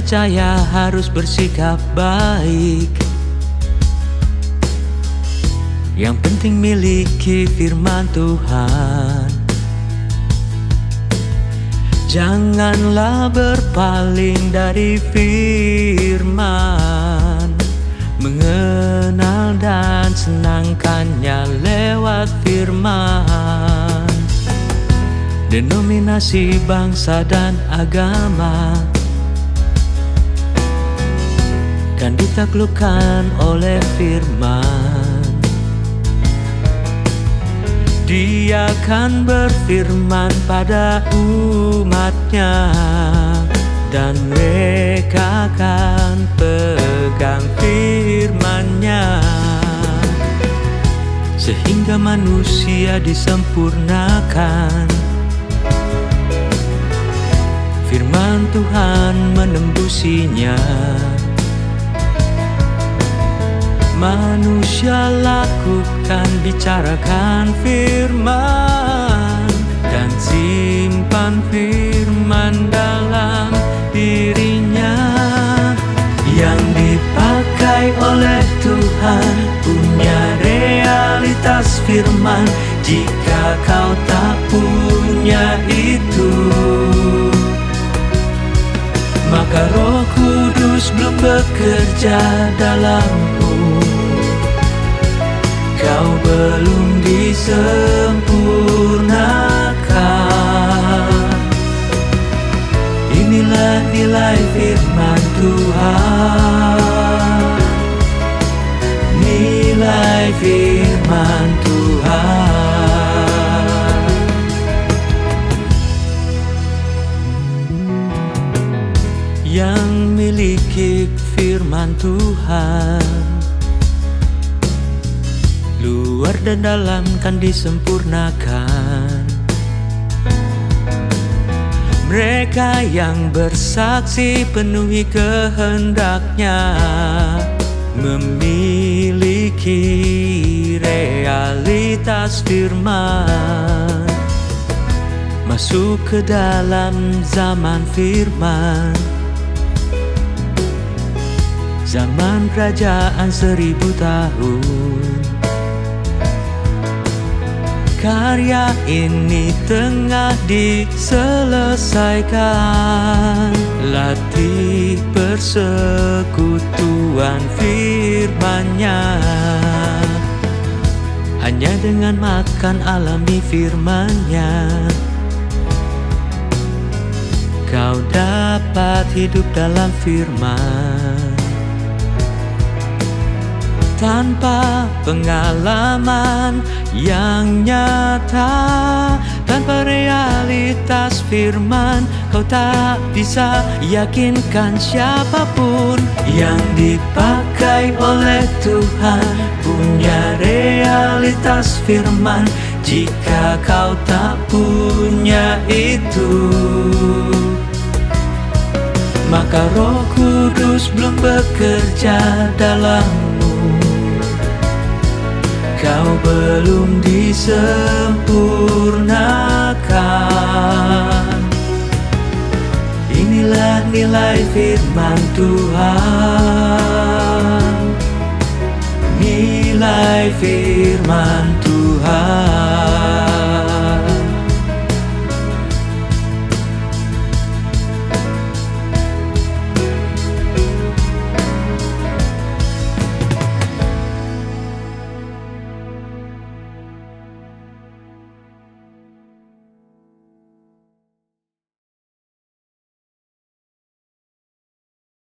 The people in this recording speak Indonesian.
percaya harus bersikap baik. Yang penting miliki firman Tuhan. Janganlah berpaling dari firman. Mengenal dan senangkannya lewat firman. Denominasi bangsa dan agama Kan ditaklukkan oleh firman. Dia akan berfirman pada umatnya Dan mereka akan pegang firmannya. Sehingga manusia disempurnakan. Firman Tuhan menembusinya Manusia lakukan bicarakan firman Dan simpan firman dalam dirinya. Yang dipakai oleh Tuhan punya realitas firman. Jika kau tak punya itu Maka roh kudus belum bekerja dalammu disempurnakan Inilah nilai firman Tuhan. Nilai firman Tuhan. Yang miliki firman Tuhan Luar dan dalam kan disempurnakan. Mereka yang bersaksi penuhi kehendaknya Memiliki realitas firman. Masuk ke dalam zaman firman. Zaman kerajaan seribu tahun Karya ini tengah diselesaikan. Latih persekutuan firmannya. Hanya dengan makan alami firmannya. Kau dapat hidup dalam firman tanpa pengalaman yang nyata Tanpa realitas firman Kau tak bisa yakinkan siapa pun Yang dipakai oleh Tuhan. Punya realitas firman Jika kau tak punya itu Maka roh kudus belum bekerja dalam kau belum disempurnakan. Inilah nilai firman Tuhan. Nilai firman Tuhan